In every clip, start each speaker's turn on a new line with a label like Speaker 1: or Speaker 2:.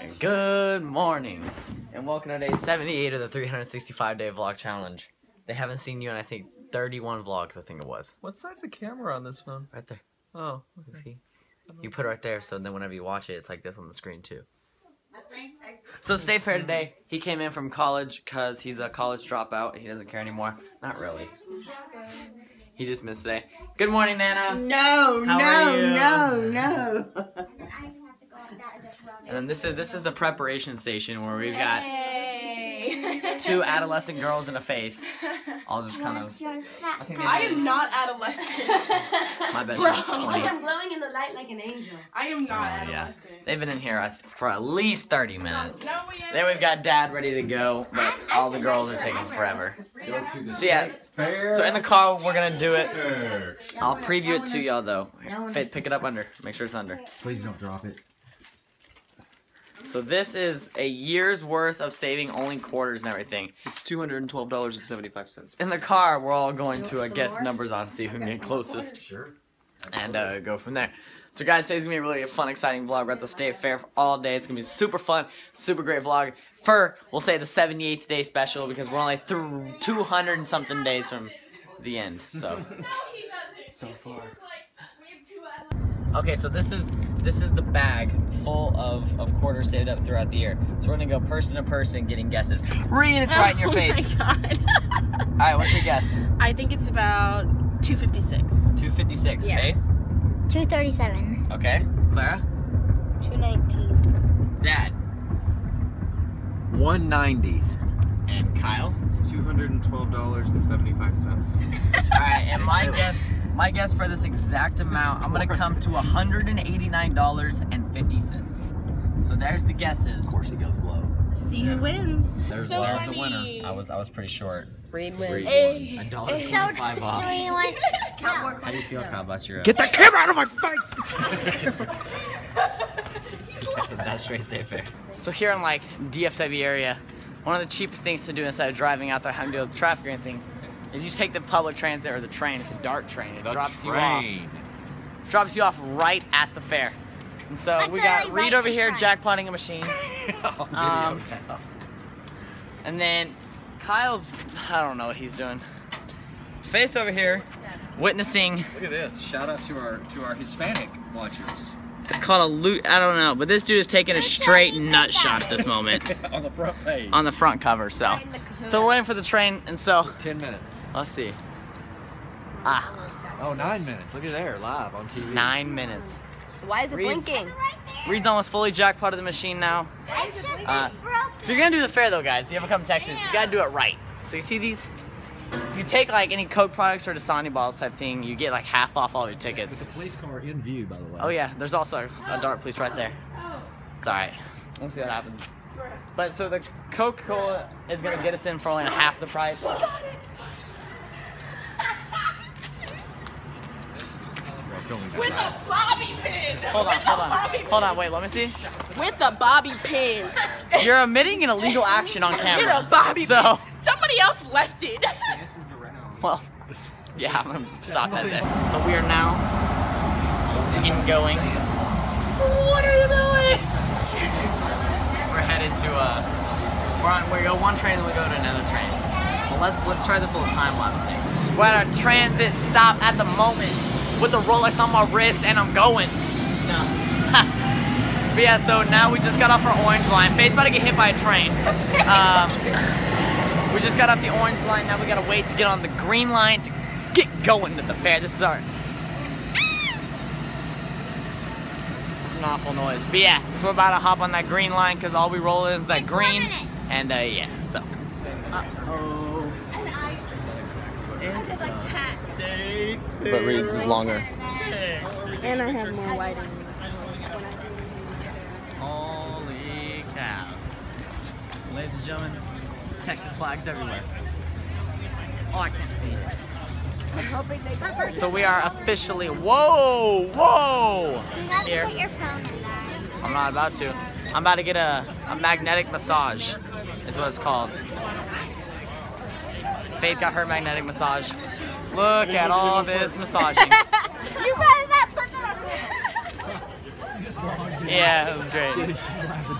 Speaker 1: And good morning, and welcome to day 78 of the 365 day vlog challenge. They haven't seen you in I think 31 vlogs, I think it was.
Speaker 2: What size the camera on this phone?
Speaker 1: Right there.
Speaker 2: Oh,
Speaker 1: You see? You put it right there, so then whenever you watch it, it's like this on the screen too. So stay fair today. He came in from college because he's a college dropout. He doesn't care anymore. Not really. He just missed today. Good morning, Nana.
Speaker 3: No,
Speaker 1: How
Speaker 3: no, no, no.
Speaker 1: And then this is this is the preparation station where we've got two adolescent girls and a faith. All just kind of. I think
Speaker 4: I am not adolescent.
Speaker 1: My best
Speaker 4: Bro.
Speaker 1: 20.
Speaker 3: I'm glowing in the light like an angel.
Speaker 4: I am not
Speaker 1: Oh, yeah.
Speaker 4: adolescent.
Speaker 1: They've been in here for at least 30 minutes.
Speaker 4: No, we.
Speaker 1: Then we've got dad ready to go, but all the girls are taking forever. So yeah, so in the car we're gonna do it. I'll preview it to y'all though. Faith, pick it up under. Make sure it's under.
Speaker 5: Please don't drop it.
Speaker 1: So this is a year's worth of saving only quarters and everything.
Speaker 2: it's two hundred and twelve dollars and seventy five cents.
Speaker 1: In the car, we're all going to uh, guess numbers on, see who can get closest,
Speaker 5: Sure.
Speaker 1: and uh, go from there. So guys, today's gonna be really a really fun, exciting vlog. We're at the state fair for all day. It's gonna be super fun, super great vlog. For we'll say the 78th day special because we're only through 200 and something days from the end. So
Speaker 2: So far.
Speaker 1: okay, so this is this is the bag full of of quarters saved up throughout the year. So we're gonna go person to person getting guesses. Reed it's right in your face.
Speaker 4: Oh my god.
Speaker 1: All right, what's your guess?
Speaker 4: I think it's about 256.
Speaker 1: 256.
Speaker 4: Yeah.
Speaker 1: Faith.
Speaker 6: 237.
Speaker 1: Okay. Clara.
Speaker 3: 219.
Speaker 1: Dad.
Speaker 5: 190.
Speaker 1: And Kyle.
Speaker 2: It's two hundred and twelve dollars and seventy five cents.
Speaker 1: All right, and my guess, my guess for this exact amount, I'm gonna come to $189.50. So there's the guesses.
Speaker 5: Of course he goes low.
Speaker 4: See who wins.
Speaker 1: There's,
Speaker 4: so
Speaker 1: there's
Speaker 4: funny.
Speaker 1: the winner. I was I was pretty short.
Speaker 3: Reed wins.
Speaker 1: A dollar
Speaker 6: So,
Speaker 1: twenty-five
Speaker 6: do
Speaker 1: off.
Speaker 6: we want?
Speaker 4: Count
Speaker 1: How do you feel, Kyle, about your? uh,
Speaker 2: Get that camera out of my face!
Speaker 1: That's straight state fair. So here in like DFW area, one of the cheapest things to do instead of driving out there having to deal with traffic or anything, is you take the public transit or the train. It's a DART train. It drops you off. Drops you off right at the fair. And so we got
Speaker 6: Literally
Speaker 1: Reed
Speaker 6: right
Speaker 1: over here jackpotting a machine. Um, and then Kyle's, I don't know what he's doing. Faith over here, witnessing.
Speaker 5: Look at this. Shout out to our to our Hispanic watchers
Speaker 1: It's called a loot. I don't know, but this dude is taking a straight
Speaker 6: you
Speaker 1: nut shot at this moment
Speaker 5: on the front page.
Speaker 1: on the front cover. So, so we're waiting for the train, and so
Speaker 5: ten minutes.
Speaker 1: let's see. Ah,
Speaker 5: Oh, nine minutes. Look at there, live on TV.
Speaker 1: nine minutes.
Speaker 3: Why is it
Speaker 1: Reads-
Speaker 3: blinking?
Speaker 1: Reed's almost fully jackpotted the machine now.
Speaker 6: It's just
Speaker 1: Uh,
Speaker 6: broken.
Speaker 1: If you're gonna do the fair though, guys, you ever come to Texas, you gotta do it right. So you see these? If you take like any Coke products or Dasani balls type thing, you get like half off all your tickets.
Speaker 5: It's a police car in view, by the way.
Speaker 1: Oh yeah, there's also a DART police right there. It's alright. We'll see what happens. But so the Coca-Cola is gonna get us in for only half the price.
Speaker 4: With a bobby pin.
Speaker 1: Hold on, hold on. Hold on, wait, let me see.
Speaker 4: With a bobby pin.
Speaker 1: You're omitting an illegal action on camera.
Speaker 4: With
Speaker 1: camera.
Speaker 4: a bobby
Speaker 1: So,
Speaker 4: pin. Somebody else left it.
Speaker 1: Well, yeah, I'm gonna stop that there. So we are now in going. What are you doing? We're headed to uh, we're on. We go one train, then we go to another train. Well, let's let's try this little time lapse thing. We're at a transit stop at the moment with the Rolex on my wrist, and I'm going. No. but yeah, so now we just got off our orange line. Faith about to get hit by a train. Um, we just got off the orange line. Now we gotta wait to get on the green line to get going to the fair. This is our. It's an awful noise. But yeah, so we're about to hop on that green line because all we roll is that
Speaker 6: In four
Speaker 1: green. And uh, yeah, so. Uh oh.
Speaker 2: But Reed's is longer.
Speaker 3: And I have more white in
Speaker 1: Holy cow. Ladies and gentlemen, Texas flags everywhere. Oh, I can't see. I'm hoping they So we are officially, whoa, whoa!
Speaker 6: You got to
Speaker 1: Here.
Speaker 6: put your phone in there.
Speaker 1: I'm not about to. I'm about to get a, a magnetic massage, is what it's called. Faith got her magnetic massage. Look at all this massaging.
Speaker 6: You better not put that on.
Speaker 1: Yeah, it was great.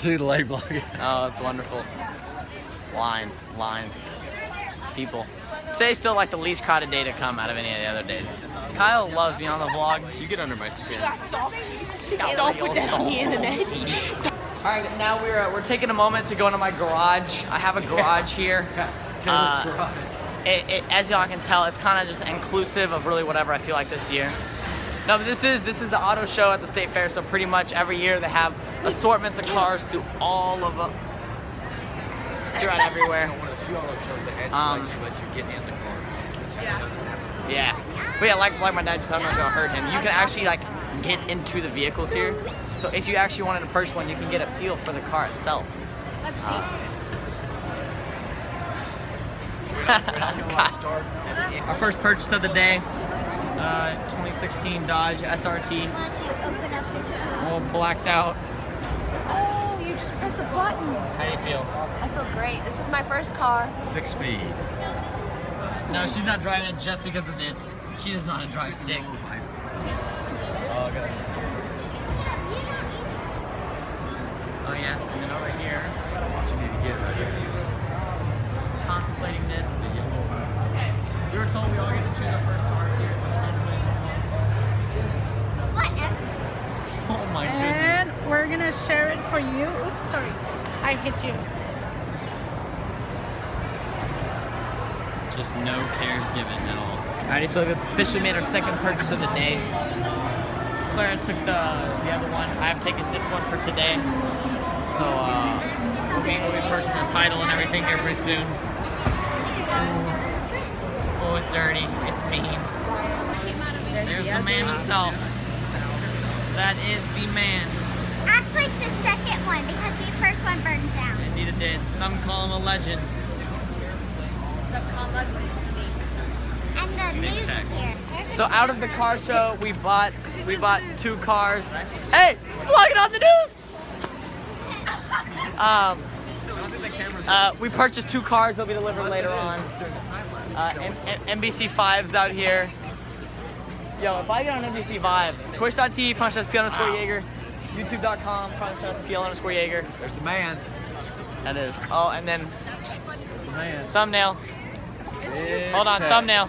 Speaker 5: Do the late vlog.
Speaker 1: Oh, it's wonderful. Lines, lines, people. Today's still like the least crowded day to come out of any of the other days. Kyle loves being on the vlog.
Speaker 2: You get under my skin.
Speaker 4: Got salty.
Speaker 1: Got
Speaker 4: Don't
Speaker 1: real
Speaker 4: put that on the internet.
Speaker 1: All right, now we're uh, we're taking a moment to go into my garage. I have a garage here. Uh, it, it, as y'all can tell, it's kind of just inclusive of really whatever I feel like this year. No, but this is this is the auto show at the state fair, so pretty much every year they have assortments of cars through all of them, throughout everywhere.
Speaker 5: One of the few auto shows that actually
Speaker 1: Um,
Speaker 5: let, you, let you get in the car.
Speaker 4: Yeah.
Speaker 1: Yeah, but yeah, like like my dad just I don't know if y'all him. You can actually like get into the vehicles here. So if you actually wanted to purchase one, you can get a feel for the car itself.
Speaker 6: Let's
Speaker 1: Our first purchase of the day, uh, 2016 Dodge SRT,
Speaker 6: Why don't you open up this door?
Speaker 1: all blacked out.
Speaker 4: You just press a button.
Speaker 1: How do you feel?
Speaker 4: I feel great. This is my first car.
Speaker 5: Six speed.
Speaker 1: No, she's not driving it just because of this. She does not drive stick. Oh, goodness. Oh, yes, and then over here,
Speaker 5: What you need to get right here.
Speaker 1: contemplating this. We were told we all get to choose our first cars here, so we're doing this one.
Speaker 6: Whatever.
Speaker 1: Oh my goodness.
Speaker 7: We're gonna share it for you. Oops, sorry. I hit you.
Speaker 1: Just no cares given at all. Alrighty, so we've officially made our second purchase of the day. Clara took the the other one. I have taken this one for today. So uh, we'll be purchasing the title and everything here pretty soon. Oh, it's dirty. It's mean. There's the man himself. That is the man.
Speaker 6: Actually, it's the second one because the first one burned down.
Speaker 1: Indeed it did. Some call him a legend.
Speaker 6: And the
Speaker 1: Name
Speaker 6: news
Speaker 1: tags.
Speaker 6: is here.
Speaker 1: So out of the car show, we bought we bought two cars. Hey, vlog it on the news. Um, uh, we purchased two cars. They'll be delivered later on. Uh, M- M- NBC Fives out here. Yo, if I get on NBC Five, Twitch.tv front slash P underscore Jaeger, YouTube.com front slash PL underscore Jaeger.
Speaker 5: There's the man.
Speaker 1: That is. Oh, and then
Speaker 5: The man.
Speaker 1: thumbnail. Hold on, thumbnail.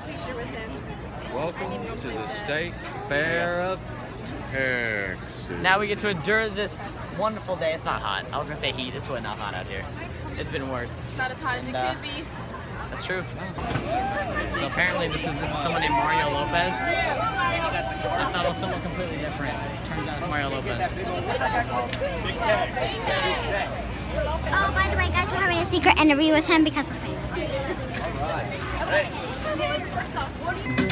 Speaker 2: Welcome to the State Fair of Texas.
Speaker 1: Now we get to endure this wonderful day. It's not hot. I was gonna say heat. It's really not hot out here. It's been worse.
Speaker 4: It's not as hot as it
Speaker 1: uh,
Speaker 4: could be.
Speaker 1: That's true. So apparently this is this is someone named Mario Lopez. I thought it was someone completely different. Turns out it's Mario Lopez.
Speaker 6: Oh, by the way, guys, we're having a secret interview with him because we're famous.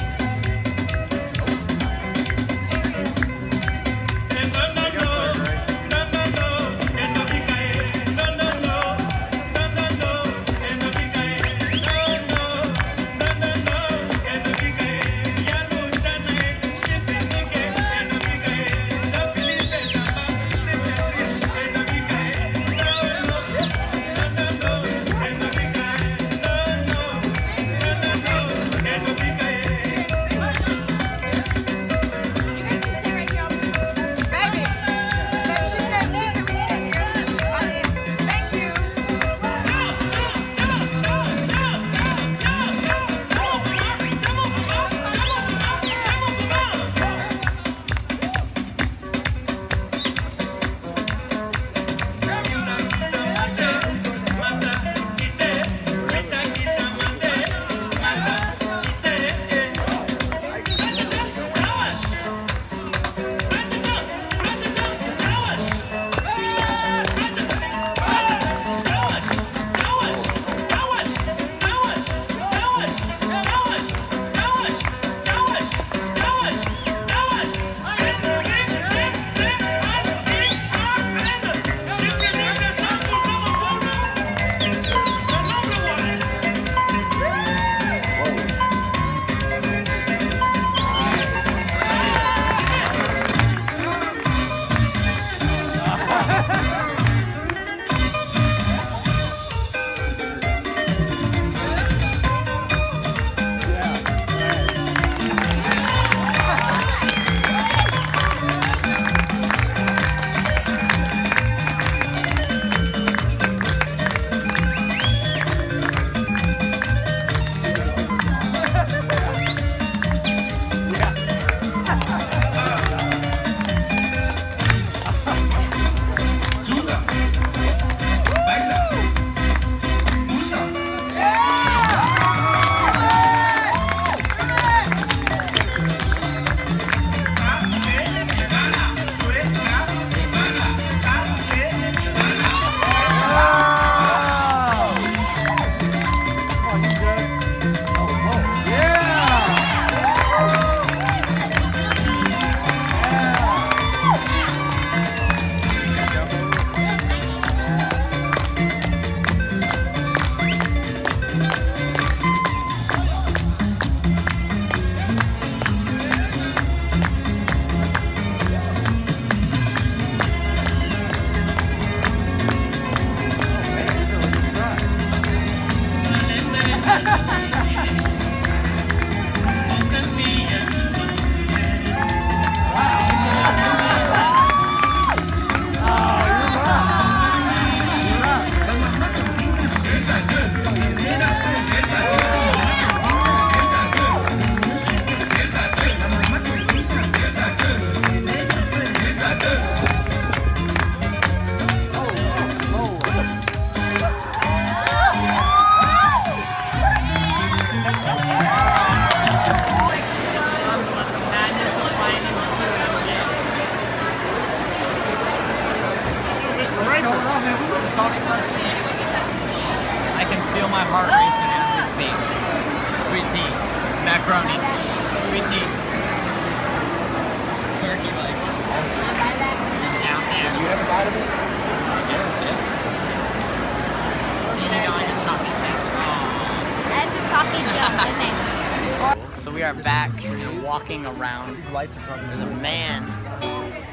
Speaker 1: Walking around. There's a man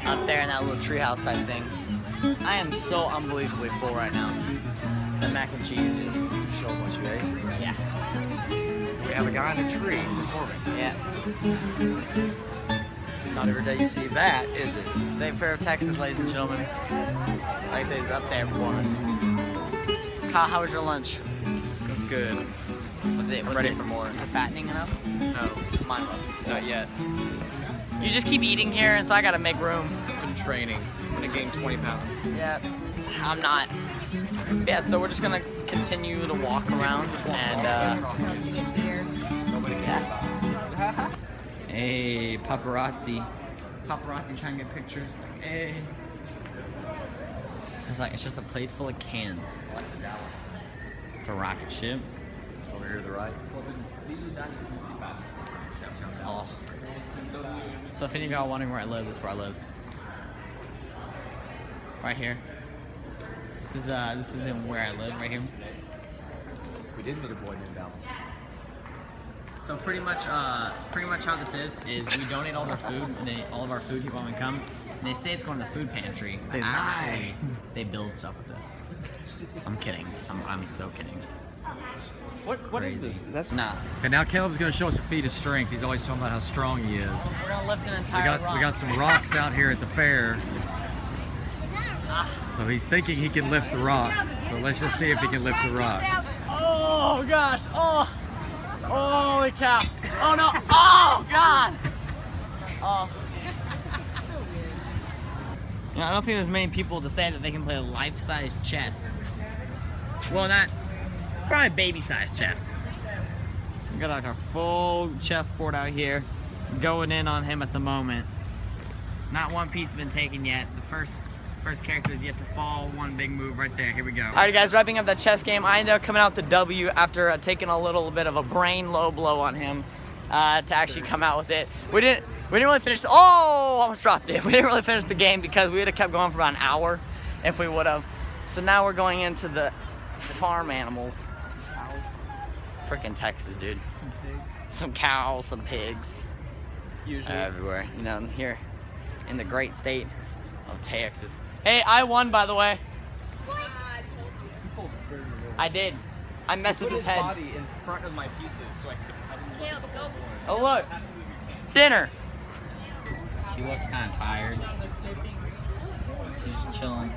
Speaker 1: up there in that little treehouse type thing. I am so unbelievably full right now. The mac and cheese is
Speaker 5: Show what you ate.
Speaker 1: yeah,
Speaker 5: We have a guy in a tree performing.
Speaker 1: yeah.
Speaker 5: Not every day you see that, is it?
Speaker 1: The State Fair of Texas, ladies and gentlemen. Like I say, it's up there performing. Kyle, how was your lunch?
Speaker 5: That's good.
Speaker 1: Was it? Was
Speaker 5: ready
Speaker 1: it,
Speaker 5: for more.
Speaker 1: Was it fattening enough?
Speaker 5: No,
Speaker 1: Mine was.
Speaker 5: not yet.
Speaker 1: You just keep eating here, and so I gotta make room.
Speaker 5: Been training. I'm gonna gain 20 pounds.
Speaker 1: Yeah, I'm not. Yeah, so we're just gonna continue to walk around and uh yeah. Hey, paparazzi. Paparazzi trying to get pictures. Like, hey. It's like it's just a place full of cans. It's a rocket ship.
Speaker 5: Over here to the right.
Speaker 1: So if any of y'all are wondering where I live, this is where I live. Right here. This is uh this is in where I live, right here.
Speaker 5: We did meet a boy named Dallas.
Speaker 1: So pretty much, uh, pretty much how this is is we donate all of our food, and they, all of our food people when we come, and they say it's going to the food pantry.
Speaker 5: They lie.
Speaker 1: they build stuff with this. I'm kidding. I'm, I'm so kidding.
Speaker 5: What What is
Speaker 1: Crazy.
Speaker 5: this? That's
Speaker 1: Nah.
Speaker 8: Okay, now Caleb's going to show us a feat of strength. He's always talking about how strong he is.
Speaker 1: We're gonna lift an
Speaker 8: We
Speaker 1: entire
Speaker 8: got
Speaker 1: rock.
Speaker 8: we got some rocks out here at the fair. Ah. So he's thinking he can lift the rock. So let's just see if he can lift the rock.
Speaker 1: Oh gosh! Oh! Holy cow! Oh no! Oh god! Oh. You know, I don't think there's many people to say that they can play life-size chess. Well, not probably baby-sized chess. We got like our full chessboard out here, going in on him at the moment. Not one piece has been taken yet. The first first character is yet to fall. One big move right there. Here we go. All right, guys, wrapping up that chess game. I ended up coming out the W after uh, taking a little bit of a brain low blow on him uh, to actually come out with it. We didn't. We didn't really finish. Oh, almost dropped it. We didn't really finish the game because we would have kept going for about an hour if we would have. So now we're going into the farm animals. Freaking Texas, dude. Some cows, some pigs.
Speaker 5: usually.
Speaker 1: Everywhere. You know, here in the great state of Texas. Hey, I won, by the way. I did. I messed with his head.
Speaker 5: in front of my pieces so I could.
Speaker 4: Caleb, go.
Speaker 1: Oh, look. Dinner. She looks kind of tired. She's just chilling.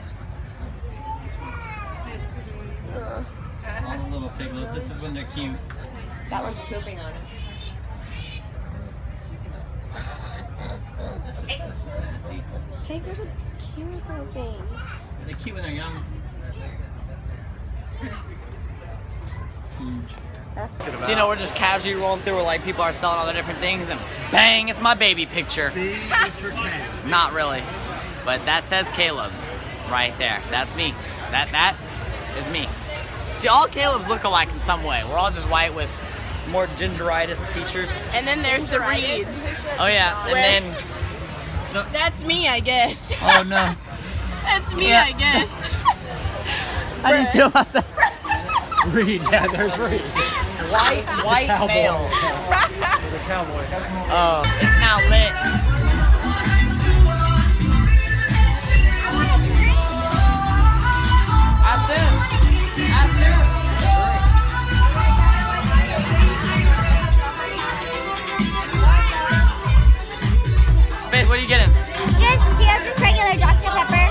Speaker 1: All the little piglets. This is when they're cute.
Speaker 3: That one's pooping on us.
Speaker 1: This is, this is nasty.
Speaker 3: Pigs are the cutest little things.
Speaker 1: They're cute when they're young. Huge.
Speaker 3: That's
Speaker 1: So you know, we're just casually rolling through where like people are selling all the different things, and bang, it's my baby picture.
Speaker 5: See, Mr. Caleb.
Speaker 1: Not really, but that says Caleb, right there. That's me. That that is me. See, all Calebs look alike in some way. We're all just white with more gingeritis features.
Speaker 3: And then there's the reeds.
Speaker 1: Oh yeah, and
Speaker 3: Where-
Speaker 1: then
Speaker 3: That's me, I guess.
Speaker 1: oh no,
Speaker 3: That's me,
Speaker 1: Yeah.
Speaker 3: I guess.
Speaker 1: how do you feel about that?
Speaker 8: Reed, yeah, there's Reed.
Speaker 1: White white
Speaker 8: cowboy.
Speaker 1: male.
Speaker 8: The cowboy.
Speaker 1: Oh, it's now lit. Faith, what are you getting?
Speaker 6: Just, just regular Dr. Pepper?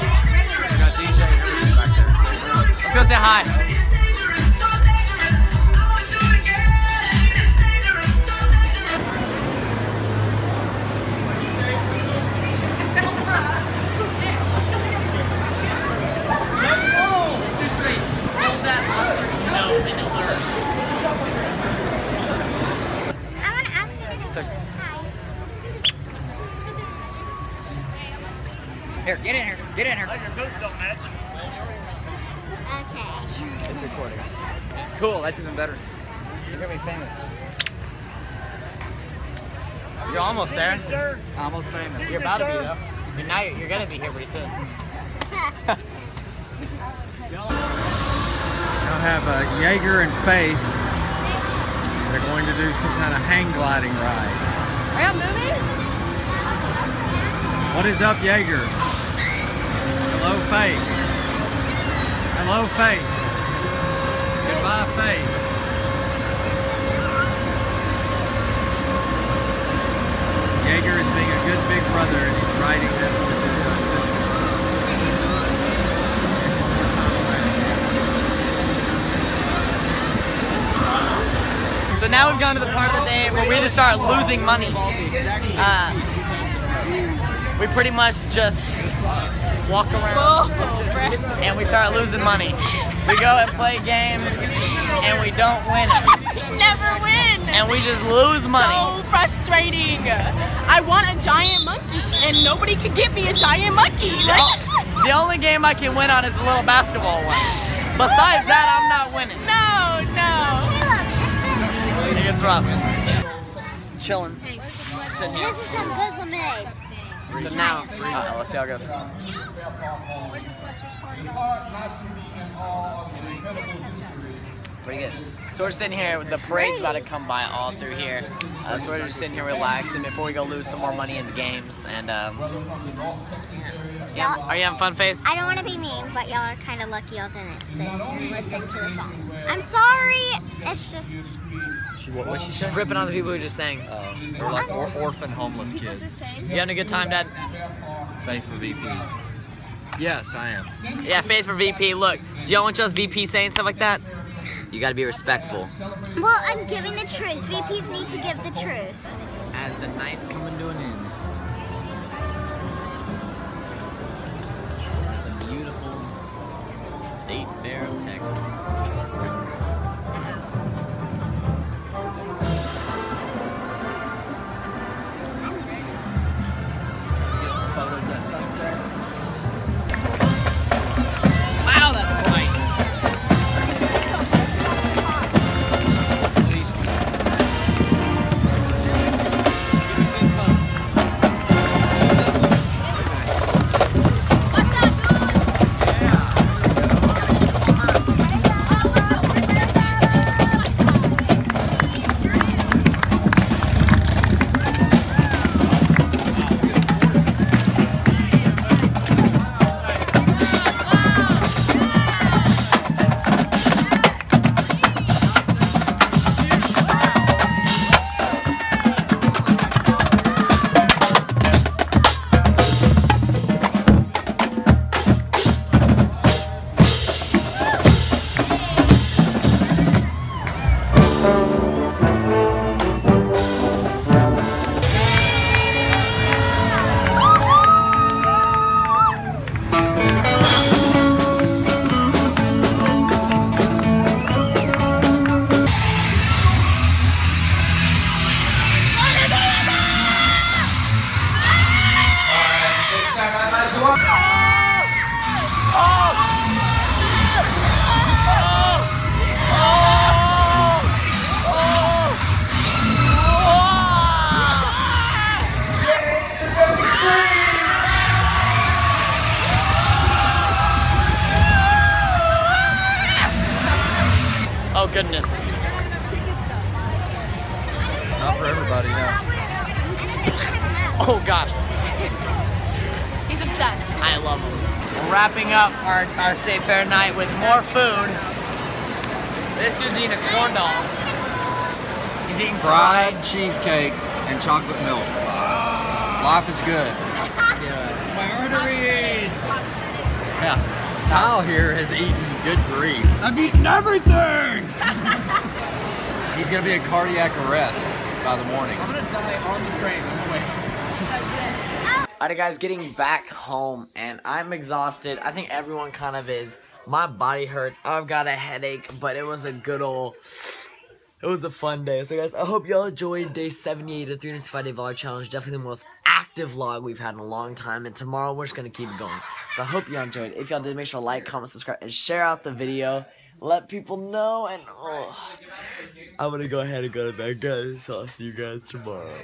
Speaker 5: We got DJ and everything back there.
Speaker 1: Let's go say hi. Almost there.
Speaker 5: Almost famous.
Speaker 1: You're about to be though. You're now you're gonna be here pretty soon.
Speaker 8: I'll have uh, Jaeger and Faith. They're going to do some kind of hang gliding ride.
Speaker 4: Are y'all moving?
Speaker 8: What is up, Jaeger? Hello, Faith. Hello, Faith. Goodbye, Faith. Jaeger is being a good big brother and he's riding this with his uh, sister.
Speaker 1: So now we've gone to the part of the day where we just start losing money. Uh, we pretty much just walk around and we start losing money. We go and play games and we don't win.
Speaker 3: Never win.
Speaker 1: And we just lose money.
Speaker 3: So frustrating. I want a giant monkey, and nobody can get me a giant monkey. Like,
Speaker 1: The only game I can win on is the little basketball one. Besides that, I'm not winning.
Speaker 3: no, no.
Speaker 1: It gets rough. Chilling. Sitting here.
Speaker 6: This is some good lemonade.
Speaker 1: So now, uh, let's see how it goes. Pretty good. So we're sitting here, the parade's about to come by all through here. Uh, so we're just sitting here relaxing before we go lose some more money in the games. And, um, yeah. Are you having fun, Faith?
Speaker 6: I don't want to be mean, but y'all are kind of lucky y'all didn't sit and listen to the song. I'm sorry. It's just.
Speaker 5: She, what, what she
Speaker 1: She's ripping on the people who just sang.
Speaker 5: Uh, they're like or, orphan homeless kids.
Speaker 1: You having a good time, Dad?
Speaker 5: Faith for VP. Yes, I am.
Speaker 1: Yeah, Faith for VP. Look, do y'all want y'all's VP saying stuff like that? You gotta be respectful.
Speaker 6: Well, I'm giving the truth. VPs need to give the truth.
Speaker 1: As the night's coming to an end. The beautiful state fair of Texas. Our state fair night with more food. This dude's eating a corn dog. He's eating fried.
Speaker 5: Fried cheesecake and chocolate milk. Life is good. Yeah. Kyle here has eaten good grief.
Speaker 8: I've eaten everything!
Speaker 5: He's gonna be in cardiac arrest by the morning.
Speaker 1: Alright guys, getting back home and I'm exhausted. I think everyone kind of is. My body hurts. I've got a headache, but it was a good old it was a fun day. So guys, I hope y'all enjoyed day 78 of the 365 day vlog challenge. Definitely the most active vlog we've had in a long time, and tomorrow we're just gonna keep it going. So I hope y'all enjoyed. If y'all did, make sure to like, comment, subscribe, and share out the video. Let people know, and oh, I'm gonna go ahead and go to bed, guys. So I'll see you guys tomorrow.